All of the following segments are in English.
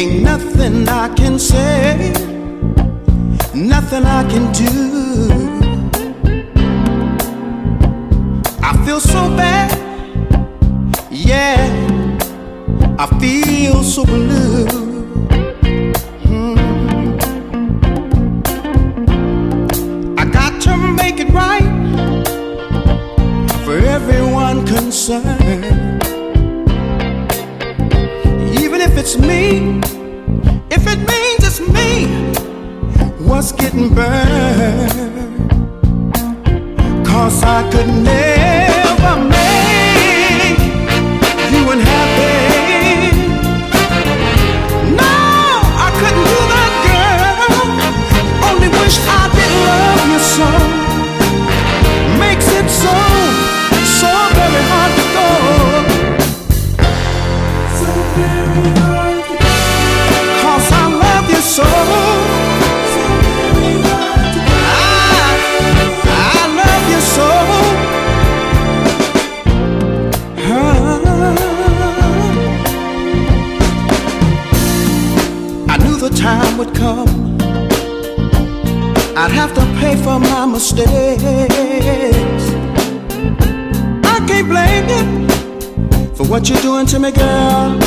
nothing I can say, nothing I can do. I feel so bad, yeah, I feel so blue. Hmm. I got to make it right for everyone concerned. Even if it's me, what's getting burned? Cause I could never the time would come. I'd have to pay for my mistakes. I can't blame you for what you're doing to me, girl.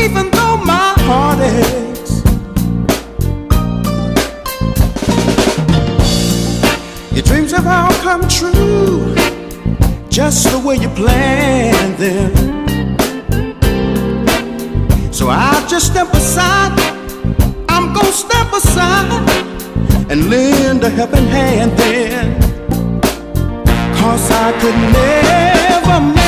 Even though my heart aches. Your dreams have all come true, just the way you planned them. So I'll just step aside to step aside and lend a helping hand then. Cause I could never